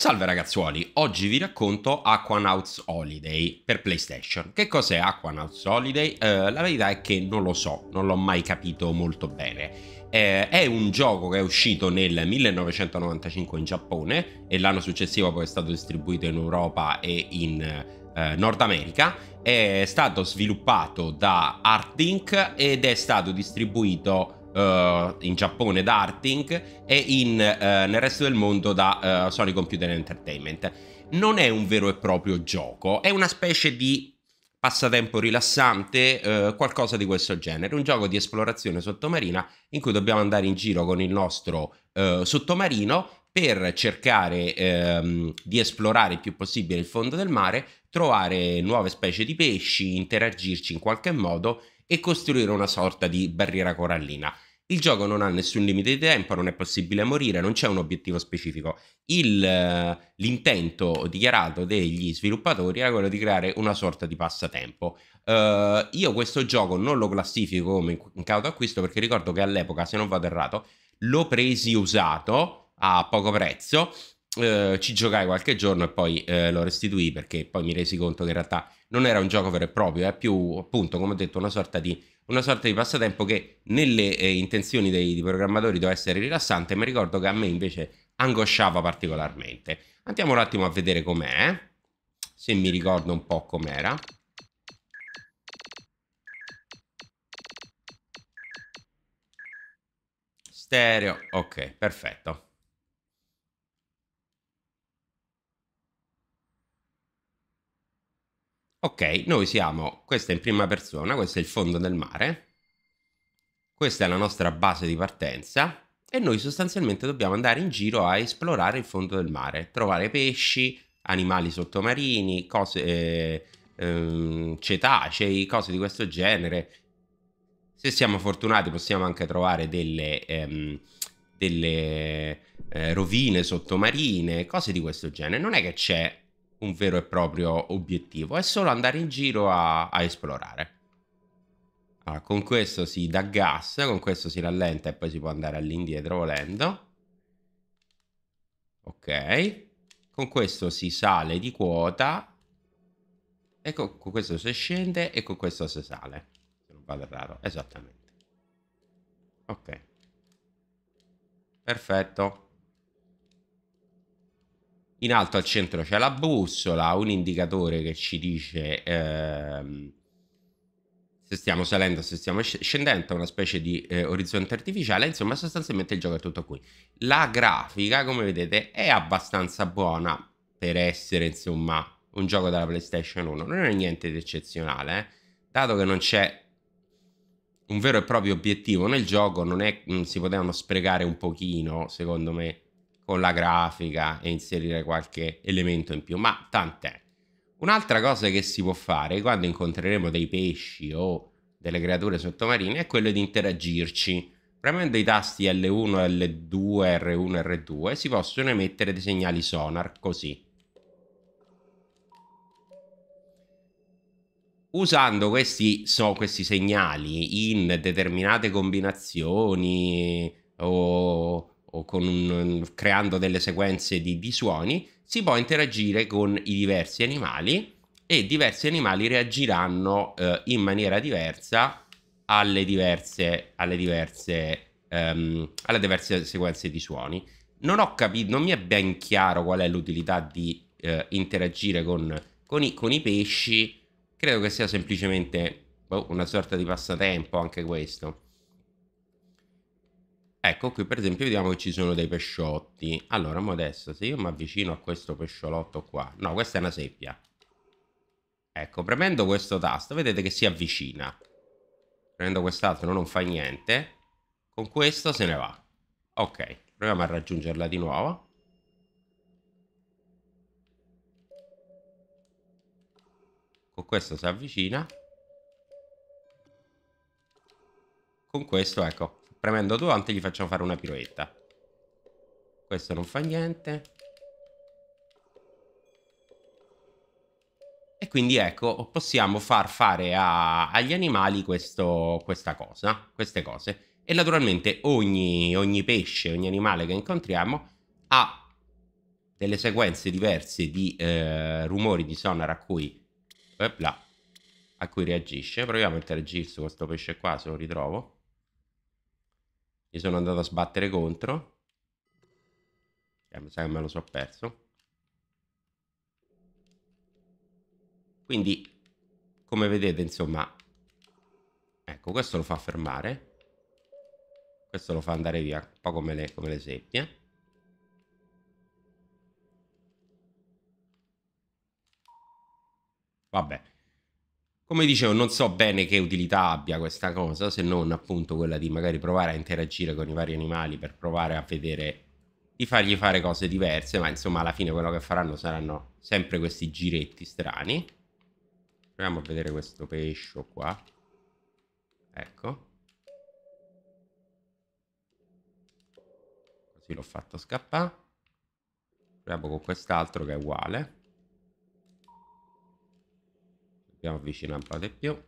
Salve ragazzuoli, oggi vi racconto Aquanauts Holiday per PlayStation. Che cos'è Aquanauts Holiday? Eh, la verità è che non lo so, non l'ho mai capito molto bene. Eh, è un gioco che è uscito nel 1995 in Giappone e l'anno successivo poi è stato distribuito in Europa e in eh, Nord America. È stato sviluppato da Artink ed è stato distribuito uh, in Giappone da Arting e in, uh, nel resto del mondo da uh, Sony Computer Entertainment. Non è un vero e proprio gioco, è una specie di passatempo rilassante, eh, qualcosa di questo genere, un gioco di esplorazione sottomarina in cui dobbiamo andare in giro con il nostro eh, sottomarino per cercare ehm, di esplorare il più possibile il fondo del mare, trovare nuove specie di pesci, interagirci in qualche modo e costruire una sorta di barriera corallina. Il gioco non ha nessun limite di tempo, non è possibile morire, non c'è un obiettivo specifico. Il, eh, l'intento dichiarato degli sviluppatori era quello di creare una sorta di passatempo. Uh, io questo gioco non lo classifico come in cauto acquisto perché ricordo che all'epoca, se non vado errato, l'ho presi usato a poco prezzo. Uh, ci giocai qualche giorno e poi uh, lo restituì perché poi mi resi conto che in realtà non era un gioco vero e proprio, è più appunto, come ho detto, una sorta di una sorta di passatempo che nelle eh, intenzioni dei, dei, programmatori doveva essere rilassante, ma ricordo che a me invece angosciava particolarmente. Andiamo un attimo a vedere com'è, se mi ricordo un po' com'era. Stereo, ok, perfetto. Ok, noi siamo, questa è in prima persona, questo è il fondo del mare, questa è la nostra base di partenza e noi sostanzialmente dobbiamo andare in giro a esplorare il fondo del mare, trovare pesci, animali sottomarini, cose, eh, eh, cetacei, cose di questo genere. Se siamo fortunati possiamo anche trovare delle, ehm, delle eh, rovine sottomarine, cose di questo genere. Non è che c'è un vero e proprio obiettivo, è solo andare in giro a, a esplorare. Allora, con questo si dà gas, con questo si rallenta e poi si può andare all'indietro volendo. Ok. Con questo si sale di quota. E con, con questo si scende e con questo si sale. Se non vado errato. Esattamente. Ok. Perfetto. In alto al centro c'è la bussola, un indicatore che ci dice ehm, se stiamo salendo, se stiamo scendendo, una specie di eh, orizzonte artificiale, insomma sostanzialmente il gioco è tutto qui. La grafica, come vedete, è abbastanza buona per essere, insomma, un gioco della PlayStation 1. Non è niente di eccezionale, eh? dato che non c'è un vero e proprio obiettivo nel gioco, non è, si potevano sprecare un pochino, secondo me, con la grafica e inserire qualche elemento in più, ma tant'è. Un'altra cosa che si può fare quando incontreremo dei pesci o delle creature sottomarine è quello di interagirci. Premendo i tasti L1, L2, R1 R2 si possono emettere dei segnali sonar così. Usando questi, so, questi segnali in determinate combinazioni o un, creando delle sequenze di, di suoni, si può interagire con i diversi animali e diversi animali reagiranno eh, in maniera diversa alle diverse, alle diverse, um, alle diverse sequenze di suoni. Non ho capito, non mi è ben chiaro qual è l'utilità di eh, interagire con, con, i, con, i, pesci. Credo che sia semplicemente boh, una sorta di passatempo anche questo. Ecco, qui per esempio vediamo che ci sono dei pesciotti. Allora, adesso, se io mi avvicino a questo pesciolotto qua... No, questa è una seppia. Ecco, premendo questo tasto, vedete che si avvicina. Premendo quest'altro non fa niente. Con questo se ne va. Ok, proviamo a raggiungerla di nuovo. Con questo si avvicina. Con questo, ecco, premendo volte gli facciamo fare una piroetta. Questo non fa niente. E quindi ecco, possiamo far fare a, agli animali questo, questa cosa, queste cose. E naturalmente ogni, ogni pesce, ogni animale che incontriamo ha delle sequenze diverse di eh, rumori di sonar a cui, là, a cui reagisce. Proviamo a interagire su questo pesce qua se lo ritrovo. Mi sono andato a sbattere contro. Eh, mi sa che me lo so perso. Quindi, come vedete, insomma, ecco, questo lo fa fermare. Questo lo fa andare via, un po' come le, come le seppie. Vabbè. Come dicevo, non so bene che utilità abbia questa cosa, se non appunto quella di magari provare a interagire con i vari animali per provare a vedere di fargli fare cose diverse, ma insomma alla fine quello che faranno saranno sempre questi giretti strani. Proviamo a vedere questo pesce qua. Ecco. Così l'ho fatto scappare. Proviamo con quest'altro che è uguale. Dobbiamo avvicinare un po' di più.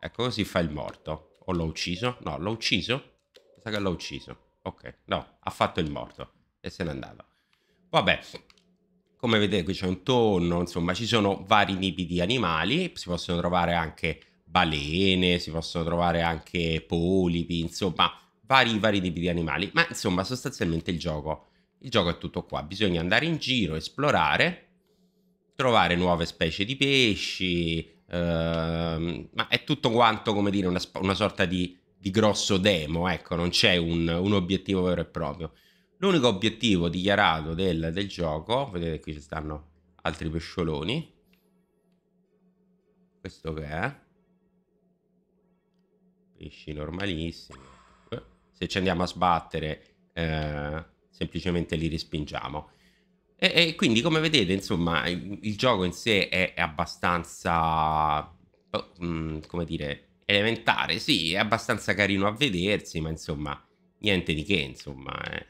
Ecco, così fa il morto. O l'ho ucciso? No, l'ho ucciso? Sa che l'ho ucciso. Ok, no, ha fatto il morto. E se n'è andato. Vabbè, come vedete qui c'è un tonno, insomma ci sono vari tipi di animali, si possono trovare anche balene, si possono trovare anche polipi, insomma vari, vari tipi di animali, ma insomma sostanzialmente il gioco, il gioco è tutto qua, bisogna andare in giro, esplorare, trovare nuove specie di pesci, ehm, ma è tutto quanto come dire una, una sorta di, di, grosso demo, ecco, non c'è un, un obiettivo vero e proprio. L'unico obiettivo dichiarato del, del gioco, vedete qui ci stanno altri pescioloni, questo che è, pesci normalissimi, se ci andiamo a sbattere eh, semplicemente li respingiamo. E, e, quindi come vedete insomma il, il gioco in sé è, è abbastanza, mm, come dire, elementare, sì, è abbastanza carino a vedersi, ma insomma niente di che, insomma. Eh.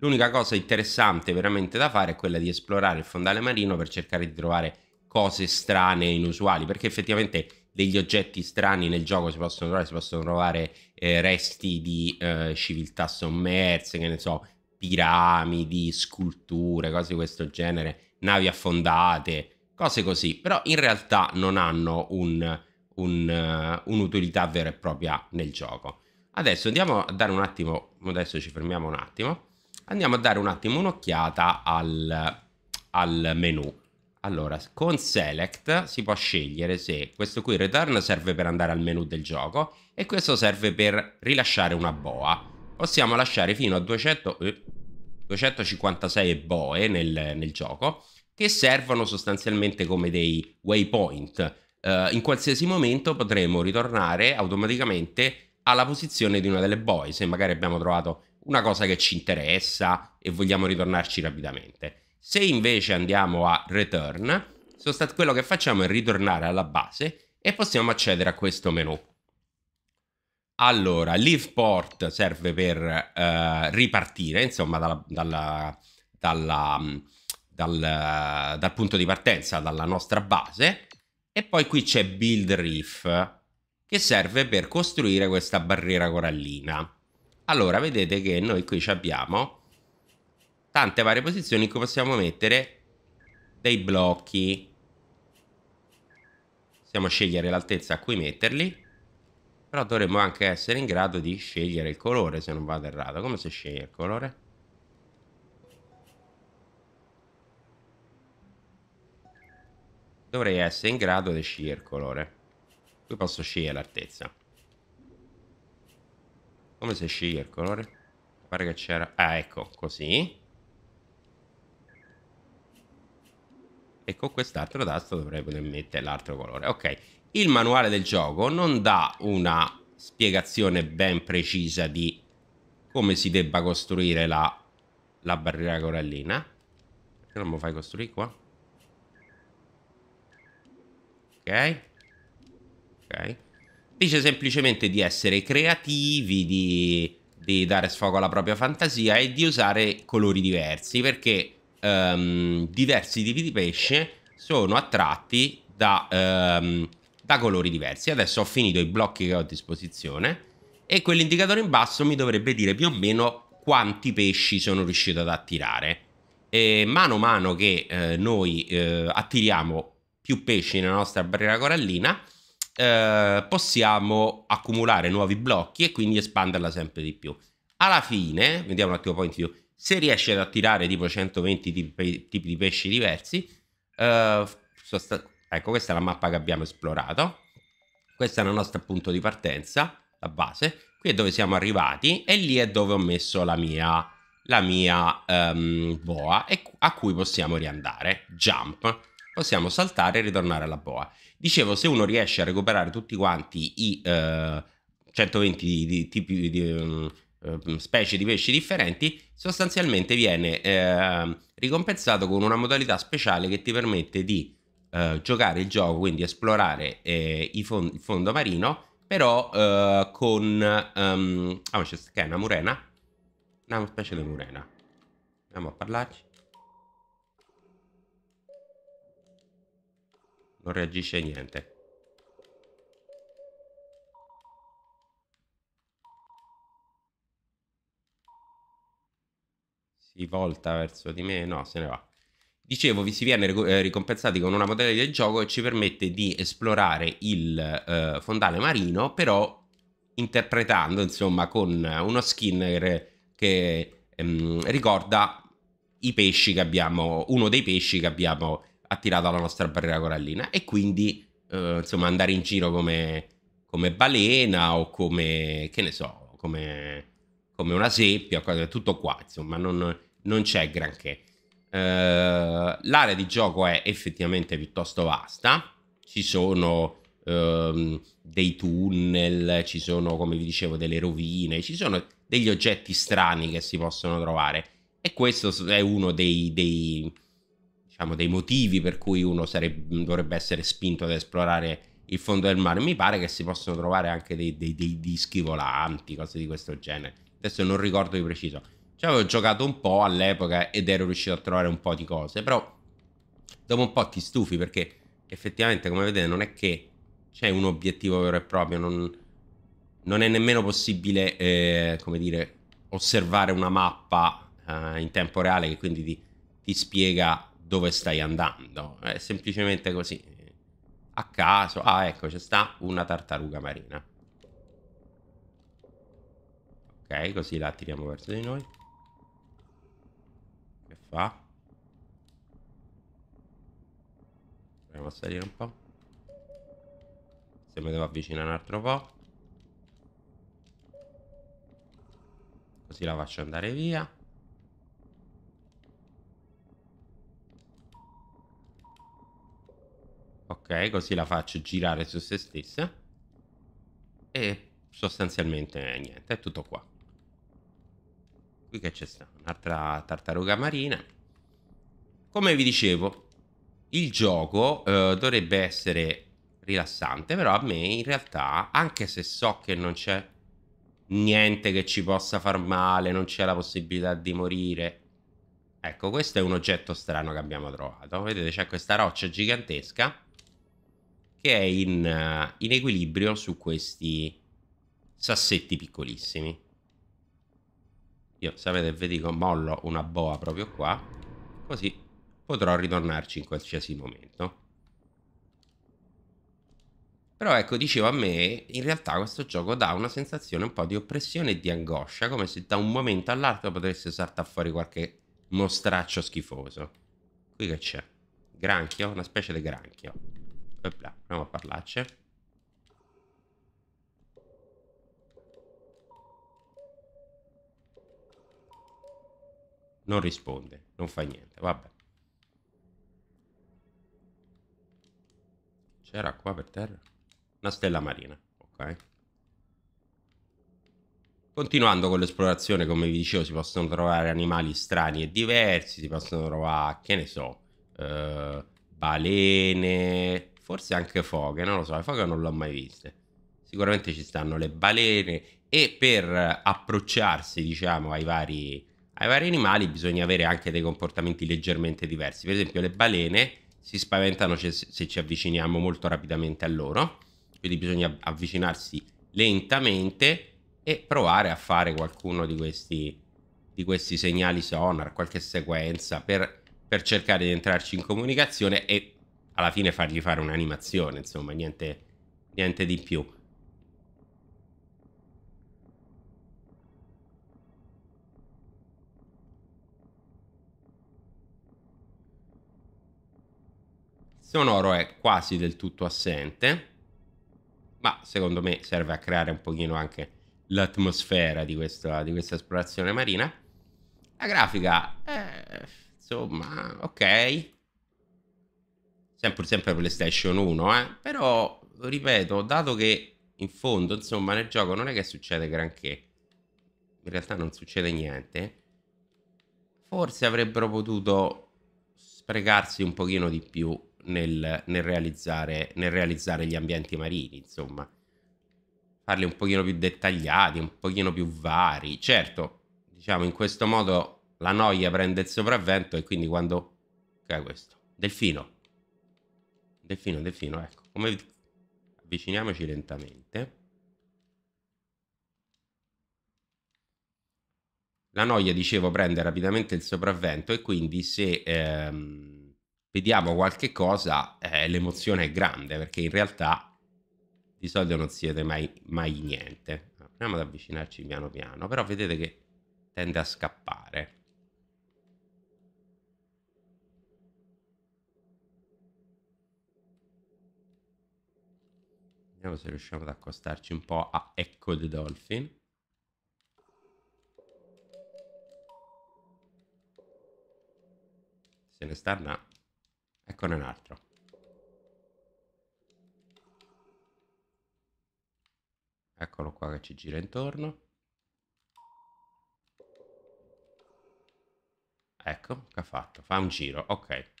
L'unica cosa interessante veramente da fare è quella di esplorare il fondale marino per cercare di trovare cose strane e inusuali, perché effettivamente degli oggetti strani nel gioco si possono trovare, si possono trovare eh, resti di eh, civiltà sommerse, che ne so, piramidi, sculture, cose di questo genere, navi affondate, cose così, però in realtà non hanno un, un, uh, un'utilità vera e propria nel gioco. Adesso andiamo a dare un attimo, adesso ci fermiamo un attimo andiamo a dare un attimo un'occhiata al, al menu. Allora, con Select si può scegliere se questo qui Return serve per andare al menu del gioco e questo serve per rilasciare una boa. Possiamo lasciare fino a 200, eh, 256 boe nel, nel, gioco che servono sostanzialmente come dei waypoint. Uh, in qualsiasi momento potremo ritornare automaticamente alla posizione di una delle boe se magari abbiamo trovato una cosa che ci interessa e vogliamo ritornarci rapidamente. Se invece andiamo a return, quello che facciamo è ritornare alla base e possiamo accedere a questo menu. Allora, leave port serve per uh, ripartire, insomma, dalla, dalla, dalla, dal, dal punto di partenza, dalla nostra base. E poi qui c'è build reef, che serve per costruire questa barriera corallina. Allora, vedete che noi qui abbiamo tante varie posizioni in cui possiamo mettere dei blocchi. Possiamo scegliere l'altezza a cui metterli. Però dovremmo anche essere in grado di scegliere il colore, se non vado errato. Come si sceglie il colore? Dovrei essere in grado di scegliere il colore. Qui posso scegliere l'altezza. Come si sceglie il colore? Pare che c'era... Ah, ecco, così. E con quest'altro tasto dovrei poter mettere l'altro colore. Ok, il manuale del gioco non dà una spiegazione ben precisa di come si debba costruire la, la barriera corallina. Perché non mi fai costruire qua? Ok. Ok. Dice semplicemente di essere creativi, di, di, dare sfogo alla propria fantasia e di usare colori diversi perché um, diversi tipi di pesce sono attratti da, um, da colori diversi. Adesso ho finito i blocchi che ho a disposizione e quell'indicatore in basso mi dovrebbe dire più o meno quanti pesci sono riuscito ad attirare. E mano a mano che eh, noi eh, attiriamo più pesci nella nostra barriera corallina, eh, possiamo accumulare nuovi blocchi e quindi espanderla sempre di più. Alla fine, vediamo un attimo poi in più, se riesci ad attirare tipo 120 tipi, tipi di pesci diversi, eh, ecco questa è la mappa che abbiamo esplorato, questo è il nostro punto di partenza, la base, qui è dove siamo arrivati e lì è dove ho messo la mia, la mia um, boa e a cui possiamo riandare, jump, possiamo saltare e ritornare alla boa. Dicevo, se uno riesce a recuperare tutti quanti i uh, 120 di, di, tipi di um, specie di pesci differenti, sostanzialmente viene uh, ricompensato con una modalità speciale che ti permette di uh, giocare il gioco, quindi esplorare eh, fond- il fondo marino, però con... Um, c'è che è una murena? Una specie di murena. Andiamo a parlarci. non reagisce niente. Si volta verso di me, no, se ne va. Dicevo, vi si viene eh, ricompensati con una modella del gioco che ci permette di esplorare il eh, fondale marino, però interpretando, insomma, con uno skin che ehm, ricorda i pesci che abbiamo, uno dei pesci che abbiamo attirato alla nostra barriera corallina e quindi eh, insomma andare in giro come, come, balena o come, che ne so, come, come una seppia, tutto qua, insomma non, non c'è granché. Uh, l'area di gioco è effettivamente piuttosto vasta, ci sono uh, dei tunnel, ci sono, come vi dicevo, delle rovine, ci sono degli oggetti strani che si possono trovare e questo è uno dei, dei, diciamo, dei motivi per cui uno sarebbe, dovrebbe essere spinto ad esplorare il fondo del mare. Mi pare che si possono trovare anche dei, dei, dei dischi volanti, cose di questo genere. Adesso non ricordo di preciso. Ci avevo giocato un po' all'epoca ed ero riuscito a trovare un po' di cose, però dopo un po' ti stufi perché effettivamente, come vedete, non è che c'è un obiettivo vero e proprio, non, non è nemmeno possibile, eh, come dire, osservare una mappa eh, in tempo reale che quindi ti, ti spiega dove stai andando. È semplicemente così. A caso. Ah, ecco, c'è sta una tartaruga marina. Ok, così la tiriamo verso di noi. Fa? Proviamo a salire un po'. Se mi devo avvicinare un altro po'. Così la faccio andare via. Ok, così la faccio girare su se stessa. E sostanzialmente niente, è tutto qua. Qui che c'è? Un'altra tartaruga marina. Come vi dicevo, il gioco eh, dovrebbe essere rilassante, però a me in realtà, anche se so che non c'è niente che ci possa far male, non c'è la possibilità di morire. Ecco, questo è un oggetto strano che abbiamo trovato. Vedete, c'è questa roccia gigantesca che è in, uh, in equilibrio su questi sassetti piccolissimi. Io, sapete, vi dico, mollo una boa proprio qua, così potrò ritornarci in qualsiasi momento. Però ecco, dicevo a me, in realtà questo gioco dà una sensazione un po' di oppressione e di angoscia, come se da un momento all'altro potesse saltare fuori qualche mostraccio schifoso. Qui che c'è? Granchio? Una specie di granchio. Opla, proviamo a parlarci. Non risponde, non fa niente, vabbè. C'era qua per terra? Una stella marina, ok. Continuando con l'esplorazione, come vi dicevo, si possono trovare animali strani e diversi, si possono trovare, che ne so, eh, balene, forse anche foghe, non lo so, le foghe non l'ho mai viste. Sicuramente ci stanno le balene e per approcciarsi, diciamo, ai vari, ai vari animali bisogna avere anche dei comportamenti leggermente diversi. Per esempio le balene si spaventano se ci avviciniamo molto rapidamente a loro, quindi bisogna avvicinarsi lentamente e provare a fare qualcuno di questi, di questi segnali sonar, qualche sequenza per, per cercare di entrarci in comunicazione e alla fine fargli fare un'animazione, insomma, niente, niente di più. Sonoro è quasi del tutto assente, ma secondo me serve a creare un pochino anche l'atmosfera di questa, di questa esplorazione marina. La grafica, eh, insomma, ok. Sempre, sempre PlayStation 1, eh. Però, ripeto, dato che in fondo, insomma, nel gioco non è che succede granché. In realtà non succede niente. Forse avrebbero potuto sprecarsi un pochino di più nel, nel, realizzare, nel realizzare gli ambienti marini, insomma. Farli un pochino più dettagliati, un pochino più vari. Certo, diciamo, in questo modo la noia prende il sopravvento e quindi quando... Che è questo? Delfino. Delfino, delfino, ecco. Come... Avviciniamoci lentamente. La noia, dicevo, prende rapidamente il sopravvento e quindi se... Ehm vediamo qualche cosa, eh, l'emozione è grande perché in realtà di solito non si vede mai, mai niente. Proviamo ad avvicinarci piano piano, però vedete che tende a scappare. Vediamo se riusciamo ad accostarci un po' a Echo the Dolphin. Se ne sta una Eccone un altro. Eccolo qua che ci gira intorno. Ecco, che ha fatto? Fa un giro, ok.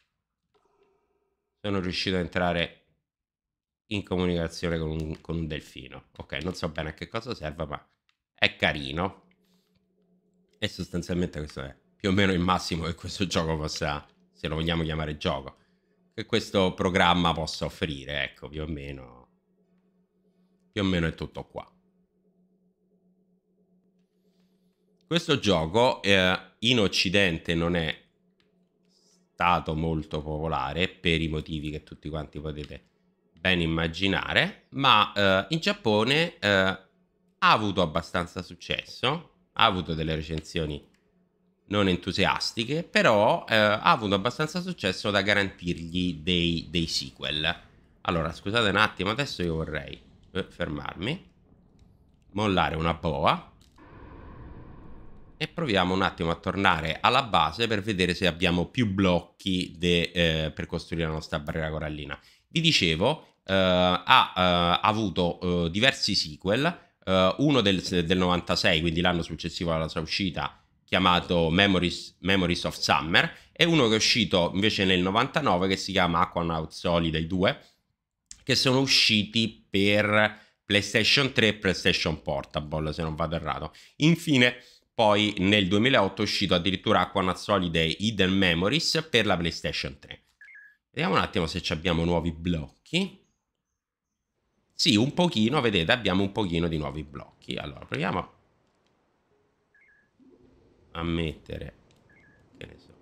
Sono riuscito a entrare in comunicazione con un, con un delfino. Ok, non so bene a che cosa serva, ma è carino. E sostanzialmente questo è più o meno il massimo che questo gioco possa, se lo vogliamo chiamare gioco che questo programma possa offrire, ecco, più o meno, più o meno è tutto qua. Questo gioco eh, in Occidente non è stato molto popolare per i motivi che tutti quanti potete ben immaginare, ma eh, in Giappone eh, ha avuto abbastanza successo, ha avuto delle recensioni non entusiastiche, però eh, ha avuto abbastanza successo da garantirgli dei, dei, sequel. Allora, scusate un attimo, adesso io vorrei eh, fermarmi, mollare una boa e proviamo un attimo a tornare alla base per vedere se abbiamo più blocchi de, eh, per costruire la nostra barriera corallina. Vi dicevo, eh, ha, ha, avuto eh, diversi sequel, eh, uno del, del 96, quindi l'anno successivo alla sua uscita, chiamato Memories, Memories, of Summer e uno che è uscito invece nel 99 che si chiama Aquanauts Holiday 2 che sono usciti per PlayStation 3 e PlayStation Portable se non vado errato. Infine poi nel 2008 è uscito addirittura Aquanauts Holiday Hidden Memories per la PlayStation 3. Vediamo un attimo se abbiamo nuovi blocchi. Sì, un pochino, vedete, abbiamo un pochino di nuovi blocchi. Allora, proviamo a mettere che ne so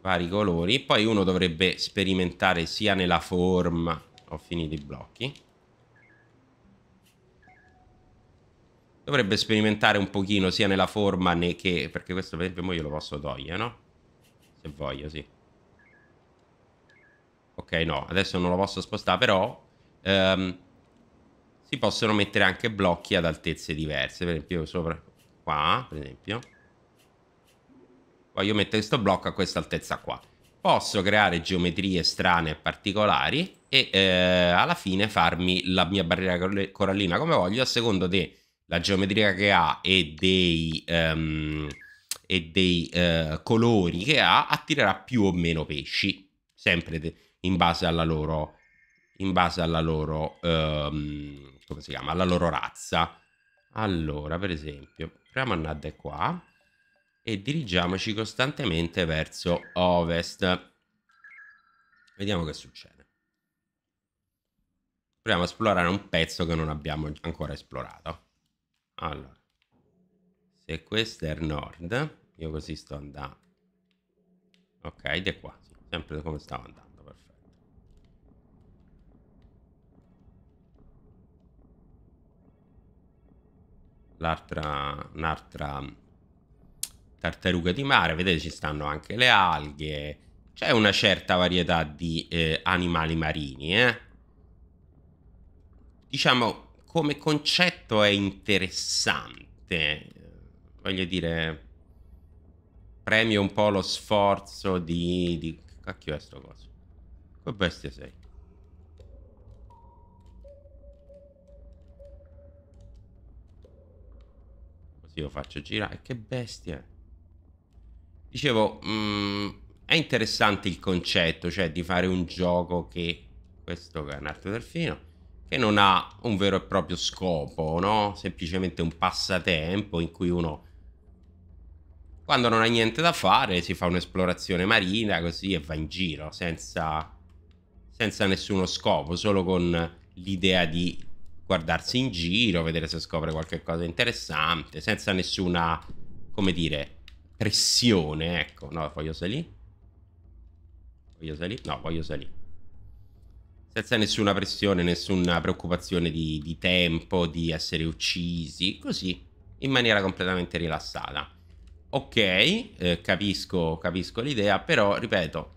vari colori poi uno dovrebbe sperimentare sia nella forma ho finito i blocchi dovrebbe sperimentare un pochino sia nella forma né che perché questo per esempio io lo posso togliere no? se voglio sì ok no adesso non lo posso spostare però um, si possono mettere anche blocchi ad altezze diverse. Per esempio, sopra qua, per esempio. Voglio mettere questo blocco a questa altezza qua. Posso creare geometrie strane e particolari e eh, alla fine farmi la mia barriera corallina come voglio, a secondo della geometria che ha e dei, um, e dei uh, colori che ha, attirerà più o meno pesci, sempre in base alla loro, in base alla loro um, come si chiama, alla loro razza. Allora, per esempio, proviamo a andare qua e dirigiamoci costantemente verso ovest. Vediamo che succede. Proviamo a esplorare un pezzo che non abbiamo ancora esplorato. Allora. Se questo è il nord, io così sto andando. Ok, è qua. Sempre come stavo andando, perfetto. L'altra... Un'altra tartaruga di mare. Vedete ci stanno anche le alghe. C'è una certa varietà di eh, animali marini, eh. Diciamo, come concetto è interessante. Voglio dire, premio un po' lo sforzo di... di... Cacchio è sto coso? Che bestia sei? Lo faccio girare. Che bestia! Dicevo, mh, mm, è interessante il concetto, cioè di fare un gioco che... Questo è un altro delfino che non ha un vero e proprio scopo, no? Semplicemente un passatempo in cui uno, quando non ha niente da fare, si fa un'esplorazione marina così e va in giro, senza, senza nessuno scopo, solo con l'idea di guardarsi in giro, vedere se scopre qualche cosa interessante, senza nessuna, come dire, pressione, ecco. No, voglio salire? Voglio salire? No, voglio salire senza nessuna pressione, nessuna preoccupazione di, di, tempo, di essere uccisi, così, in maniera completamente rilassata. Ok, eh, capisco, capisco l'idea, però, ripeto,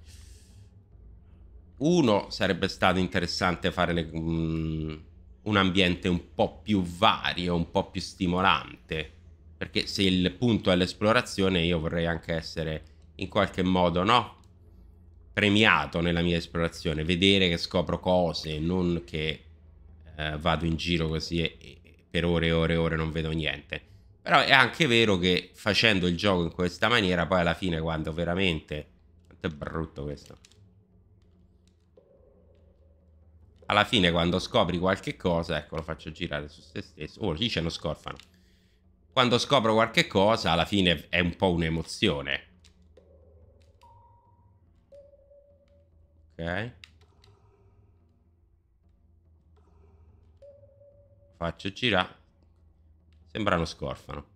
uno, sarebbe stato interessante fare le, um, un ambiente un po' più vario, un po' più stimolante, perché se il punto è l'esplorazione, io vorrei anche essere in qualche modo, no? premiato nella mia esplorazione, vedere che scopro cose, non che eh, vado in giro così e, e, per ore e ore e ore non vedo niente. Però è anche vero che facendo il gioco in questa maniera, poi alla fine quando veramente... Quanto è brutto questo. Alla fine quando scopri qualche cosa, ecco lo faccio girare su se stesso. Oh, lì c'è uno scorfano. Quando scopro qualche cosa, alla fine è un po' un'emozione Ok. Faccio girare. Sembra uno scorfano.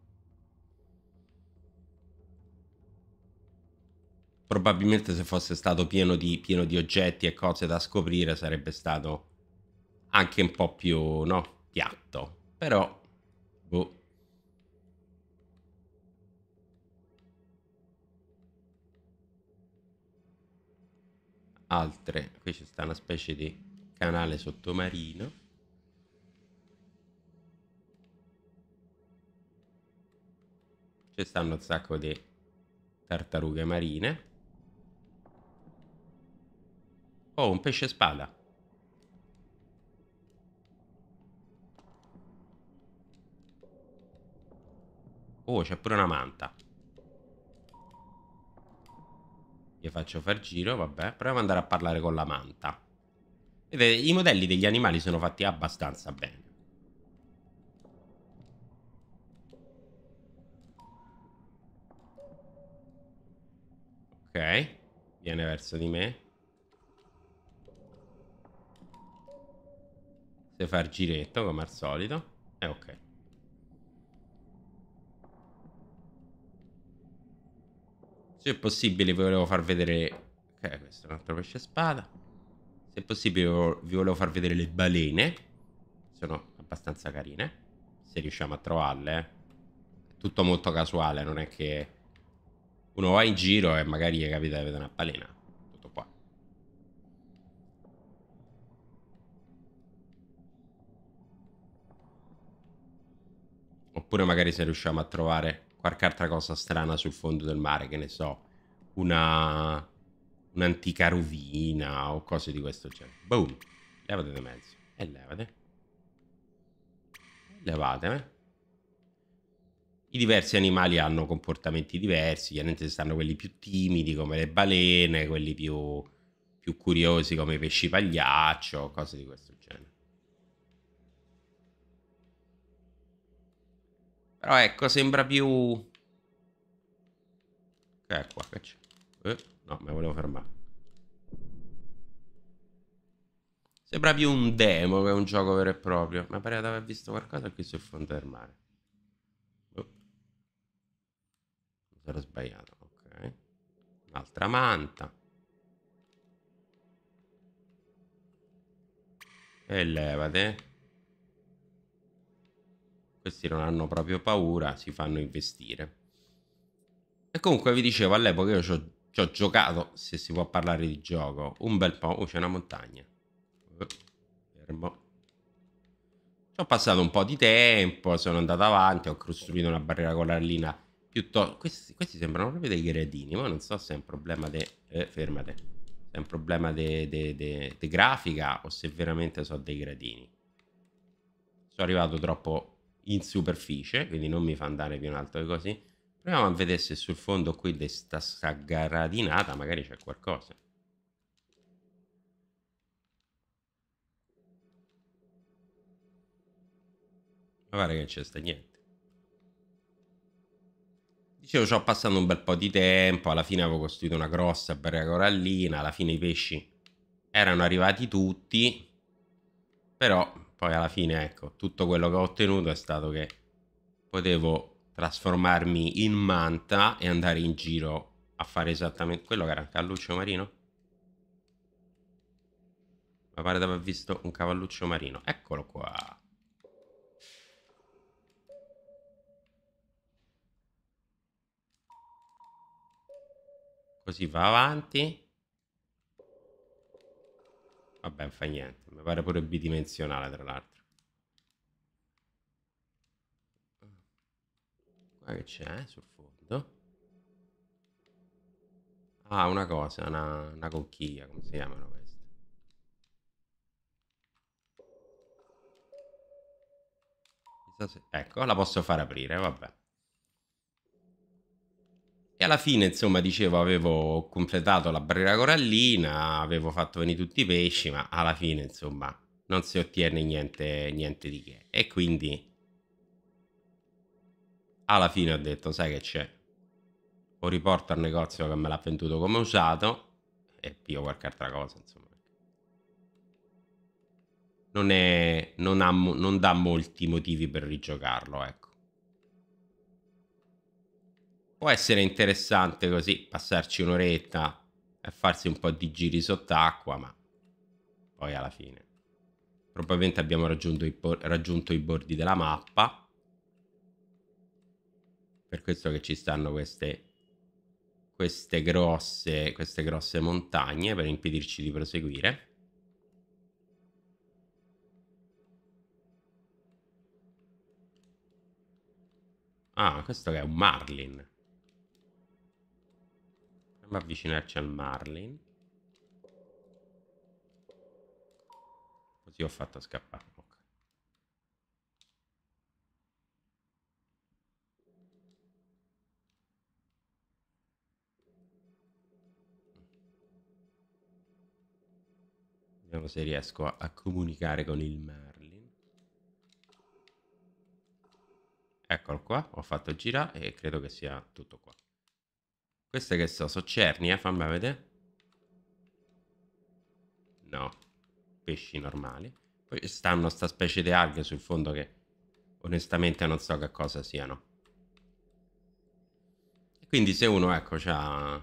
Probabilmente se fosse stato pieno di, pieno di oggetti e cose da scoprire sarebbe stato anche un po' più, no, piatto. Però, boh. altre qui ci sta una specie di canale sottomarino ci stanno un sacco di tartarughe marine oh un pesce spada oh c'è pure una manta Gli faccio far giro, vabbè. Proviamo ad andare a parlare con la manta. Vedete, i modelli degli animali sono fatti abbastanza bene. Ok. Viene verso di me. Se fa il giretto, come al solito. E eh, ok. Se è possibile vi volevo far vedere... Ok, questo è un altro pesce spada. Se è possibile vi volevo far vedere le balene. Sono abbastanza carine. Se riusciamo a trovarle. È tutto molto casuale, non è che... Uno va in giro e magari gli capita di vedere una balena. Tutto qua. Oppure magari se riusciamo a trovare qualche altra cosa strana sul fondo del mare, che ne so, una un'antica rovina o cose di questo genere. Boom, levate di mezzo e levate. Levate, eh? I diversi animali hanno comportamenti diversi, chiaramente stanno quelli più timidi come le balene, quelli più, più curiosi come i pesci pagliaccio, cose di questo genere. Però ecco, sembra più... Che qua, che c'è? Eh, no, mi volevo fermare. Sembra più un demo che un gioco vero e proprio. Ma pare di aver visto qualcosa qui sul fondo del mare. Oh. Mi sono sbagliato, ok. Un'altra manta. E levate. Questi non hanno proprio paura, si fanno investire. E comunque vi dicevo, all'epoca io ci ho, ci ho, giocato, se si può parlare di gioco, un bel po'. Oh, c'è una montagna. Oh, fermo. Ci ho passato un po' di tempo, sono andato avanti, ho costruito una barriera corallina piuttosto... Questi, questi sembrano proprio dei gradini, ma non so se è un problema di... Eh, fermate è un problema di grafica o se veramente so dei gradini. Sono arrivato troppo in superficie, quindi non mi fa andare più in alto di così. Proviamo a vedere se sul fondo qui di sta, sta gradinata magari c'è qualcosa. Ma pare che non c'è sta niente. Dicevo, ci ho passato un bel po' di tempo, alla fine avevo costruito una grossa barriera corallina, alla fine i pesci erano arrivati tutti, però poi alla fine, ecco, tutto quello che ho ottenuto è stato che potevo trasformarmi in manta e andare in giro a fare esattamente quello che era un cavalluccio marino. Mi pare di aver visto un cavalluccio marino. Eccolo qua. Così va avanti. Vabbè, fa niente. Mi pare pure bidimensionale, tra l'altro. Qua che c'è eh, sul fondo? Ah, una cosa, una, una conchiglia, come si chiamano queste? Ecco, la posso far aprire, vabbè. Alla fine, insomma, dicevo, avevo completato la barriera corallina, avevo fatto venire tutti i pesci, ma alla fine, insomma, non si ottiene niente, niente di che. E quindi, alla fine ho detto, sai che c'è? O riporto al negozio che me l'ha venduto come usato e pio qualche altra cosa, insomma. Non, è, non, ha, non dà molti motivi per rigiocarlo, ecco. Può essere interessante così, passarci un'oretta e farsi un po' di giri sott'acqua, ma poi alla fine. Probabilmente abbiamo raggiunto i, raggiunto i bordi della mappa. Per questo che ci stanno queste, queste, grosse, queste grosse montagne per impedirci di proseguire. Ah, questo è un marlin. A avvicinarci al Marlin. Così ho fatto scappare. Vediamo se riesco a, a comunicare con il Marlin. Eccolo qua, ho fatto girare e credo che sia tutto qua. Queste che so, so cerni, eh? Fammi vedere. No. Pesci normali. Poi stanno sta specie di alghe sul fondo che onestamente non so che cosa siano. quindi se uno, ecco, c'ha...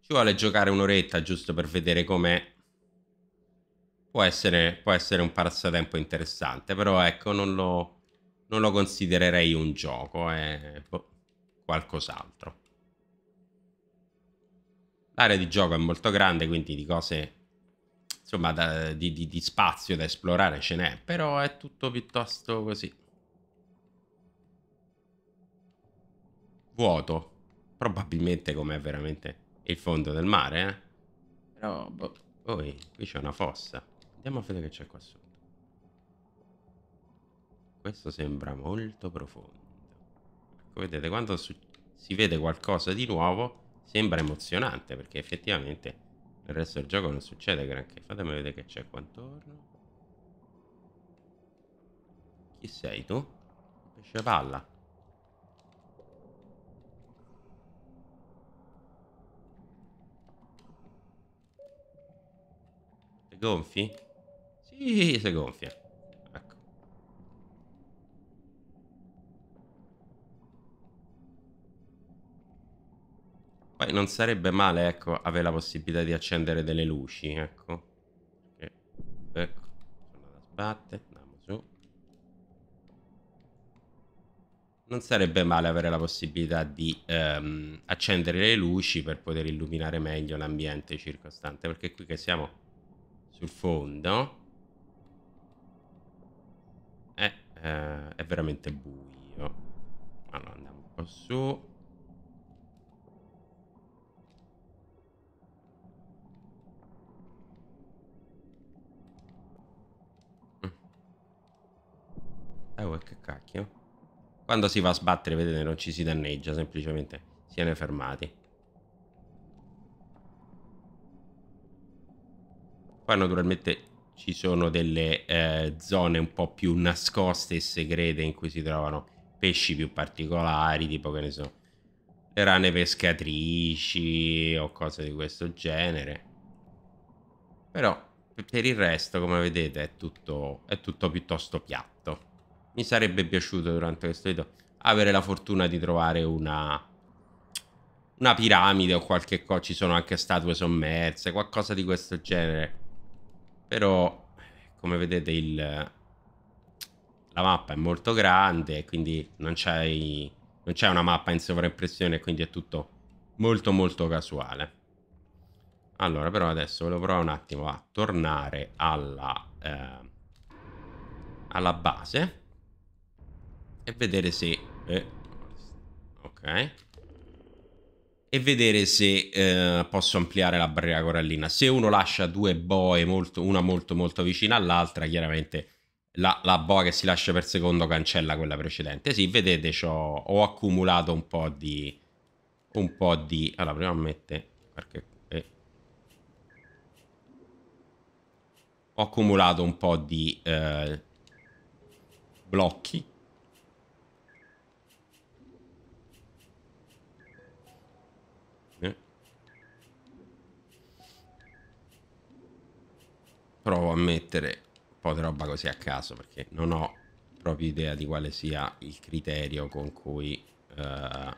Ci vuole giocare un'oretta giusto per vedere com'è. Può essere, può essere un passatempo interessante, però ecco, non lo, non lo considererei un gioco. Eh. Boh qualcos'altro. L'area di gioco è molto grande, quindi di cose, insomma, da, di, di, di spazio da esplorare ce n'è, però è tutto piuttosto così. Vuoto, probabilmente come è veramente il fondo del mare, eh? Però, boh, poi, qui c'è una fossa. Andiamo a vedere che c'è qua sotto. Questo sembra molto profondo. Ecco, vedete, quando si vede qualcosa di nuovo, sembra emozionante, perché effettivamente nel resto del gioco non succede granché. Fatemi vedere che c'è qua intorno. Chi sei tu? Pesce palla. gonfi? Sì, si gonfia. Poi non sarebbe male, ecco, avere la possibilità di accendere delle luci, ecco. Ecco, sono da sbatte, andiamo su. Non sarebbe male avere la possibilità di ehm, accendere le luci per poter illuminare meglio l'ambiente circostante, perché qui che siamo sul fondo è, eh, è veramente buio. Allora andiamo un po' su. Eh, che cacchio. Quando si va a sbattere, vedete, non ci si danneggia, semplicemente si viene fermati. Poi naturalmente ci sono delle eh, zone un po' più nascoste e segrete in cui si trovano pesci più particolari, tipo che ne so, le rane pescatrici o cose di questo genere. Però per il resto, come vedete, è tutto, è tutto piuttosto piatto. Mi sarebbe piaciuto durante questo video avere la fortuna di trovare una, una piramide o qualche cosa. Ci sono anche statue sommerse, qualcosa di questo genere. Però, come vedete, il, la mappa è molto grande, quindi non c'è una mappa in sovraimpressione, quindi è tutto molto molto casuale. Allora, però adesso volevo provare un attimo a tornare alla, eh, alla base e vedere se... Eh, ok. E vedere se eh, posso ampliare la barriera corallina. Se uno lascia due boe, molto, una molto molto vicina all'altra, chiaramente la, la, boa che si lascia per secondo cancella quella precedente. Sì, vedete, ho accumulato un po' di... Un po' di... Allora, prima mette... Perché... Eh. Ho accumulato un po' di... Eh, blocchi provo a mettere un po' di roba così a caso perché non ho proprio idea di quale sia il criterio con cui uh,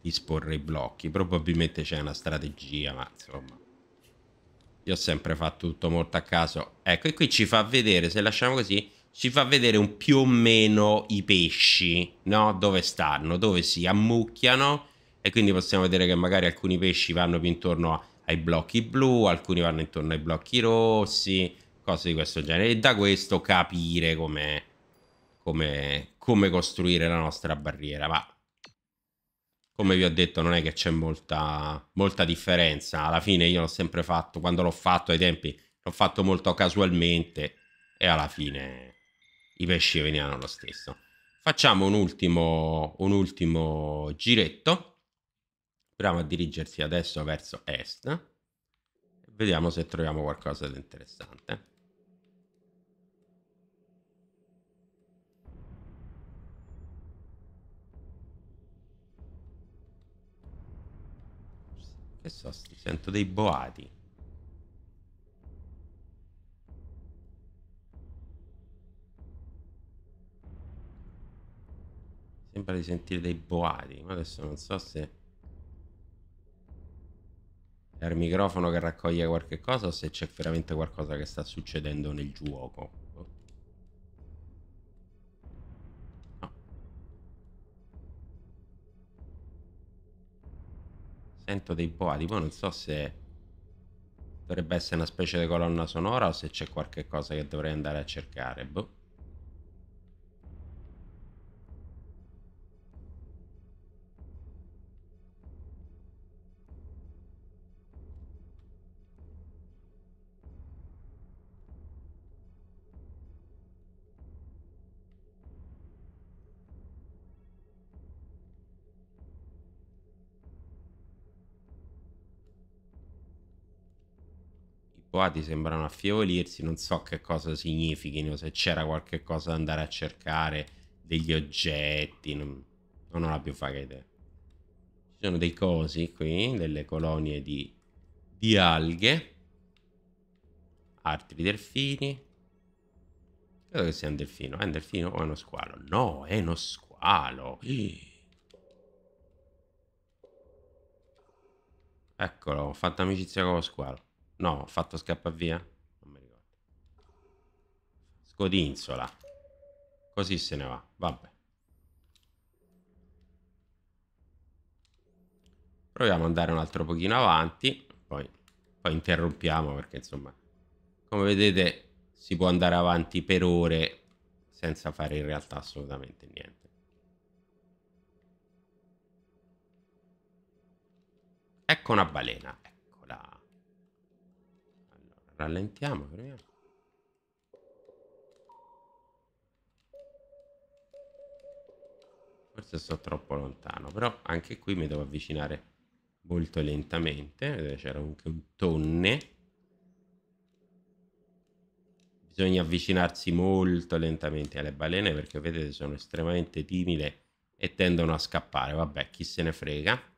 disporre i blocchi. Probabilmente c'è una strategia, ma insomma... Io ho sempre fatto tutto molto a caso. Ecco, e qui ci fa vedere, se lasciamo così, ci fa vedere un più o meno i pesci, no? Dove stanno, dove si ammucchiano. E quindi possiamo vedere che magari alcuni pesci vanno più intorno a ai blocchi blu, alcuni vanno intorno ai blocchi rossi, cose di questo genere. E da questo capire come, come, come costruire la nostra barriera. Ma come vi ho detto non è che c'è molta, molta differenza. Alla fine io l'ho sempre fatto, quando l'ho fatto ai tempi, l'ho fatto molto casualmente e alla fine i pesci venivano lo stesso. Facciamo un ultimo, un ultimo giretto Proviamo a dirigersi adesso verso est. Vediamo se troviamo qualcosa di interessante. Che so, sento dei boati. Sembra di sentire dei boati, ma adesso non so se il microfono che raccoglie qualche cosa o se c'è veramente qualcosa che sta succedendo nel gioco. No. Sento dei boati, poi non so se dovrebbe essere una specie di colonna sonora o se c'è qualche cosa che dovrei andare a cercare. Boh. Boati sembrano affievolirsi, non so che cosa significhino, se c'era qualche cosa da andare a cercare, degli oggetti, non, non ho la più vaga idea. Ci sono dei cosi qui, delle colonie di, di alghe. Altri delfini. Credo che sia un delfino. È un delfino o è uno squalo? No, è uno squalo. Eccolo, ho fatto amicizia con lo squalo. No, ho fatto scappare via. Non mi ricordo. Scodinzola. Così se ne va. Vabbè. Proviamo ad andare un altro pochino avanti. Poi, poi interrompiamo perché insomma, come vedete, si può andare avanti per ore senza fare in realtà assolutamente niente. Ecco una balena. Allora, rallentiamo, proviamo. Forse sto troppo lontano, però anche qui mi devo avvicinare molto lentamente. C'era anche un tonne. Bisogna avvicinarsi molto lentamente alle balene perché vedete sono estremamente timide e tendono a scappare. Vabbè, chi se ne frega.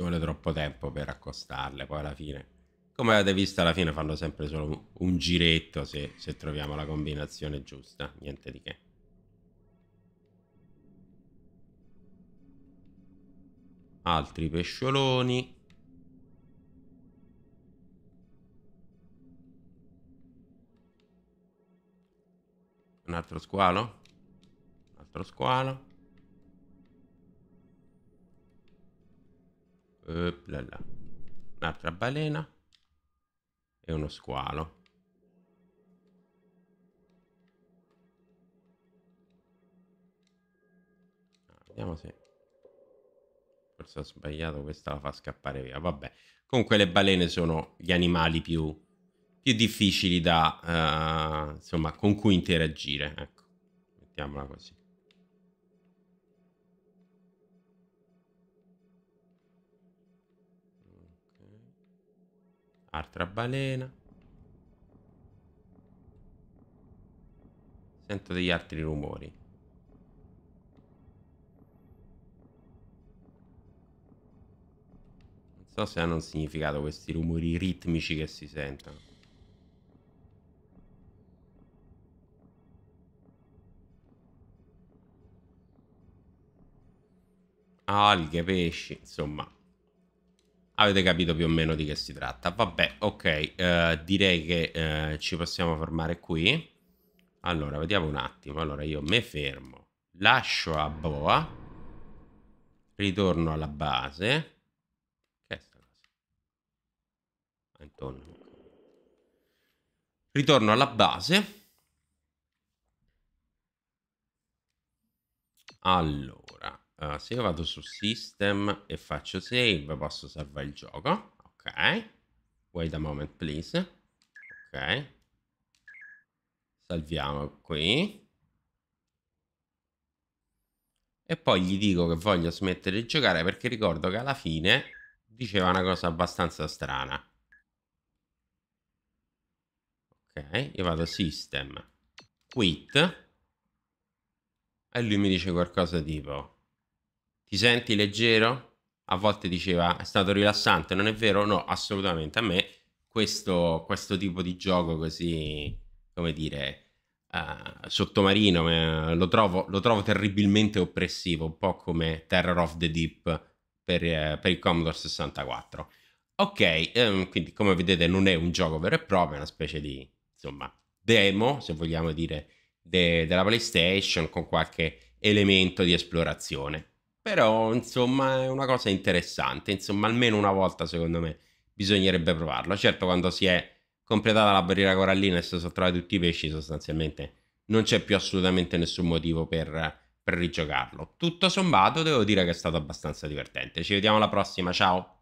Ci vuole troppo tempo per accostarle, poi alla fine. Come avete visto, alla fine fanno sempre solo un giretto se, se troviamo la combinazione giusta. Niente di che. Altri pescioloni. Un altro squalo. Un altro squalo. Un'altra balena. E uno squalo. Vediamo se... Forse ho sbagliato, questa la fa scappare via. Vabbè. Comunque le balene sono gli animali più, più difficili da... Uh, insomma, con cui interagire. Ecco. Mettiamola così. Altra balena. Sento degli altri rumori. Non so se hanno un significato questi rumori ritmici che si sentono. Alghe, pesci, insomma, avete capito più o meno di che si tratta. Vabbè, ok, eh, direi che eh, ci possiamo fermare qui. Allora, vediamo un attimo. Allora, io mi fermo, lascio a boa, ritorno alla base. Che è sta cosa? Intorno. Ritorno alla base. Allora, Uh, se io vado su system e faccio save posso salvare il gioco. Ok. Wait a moment please. Ok. Salviamo qui. E poi gli dico che voglio smettere di giocare perché ricordo che alla fine diceva una cosa abbastanza strana. Ok io vado system quit. E lui mi dice qualcosa tipo ti senti leggero? A volte diceva è stato rilassante, non è vero? No, assolutamente. A me questo, questo tipo di gioco così, come dire, uh, sottomarino lo, trovo, lo, trovo, terribilmente oppressivo, un po' come Terror of the Deep per, uh, per il Commodore 64. Ok, um, quindi come vedete non è un gioco vero e proprio, è una specie di, insomma, demo, se vogliamo dire, de- della PlayStation con qualche elemento di esplorazione. Però, insomma, è una cosa interessante. Insomma, almeno una volta, secondo me, bisognerebbe provarlo. Certo, quando si è completata la barriera corallina e si sono trovati tutti i pesci, sostanzialmente non c'è più assolutamente nessun motivo per, per rigiocarlo. Tutto sommato, devo dire che è stato abbastanza divertente. Ci vediamo alla prossima, ciao!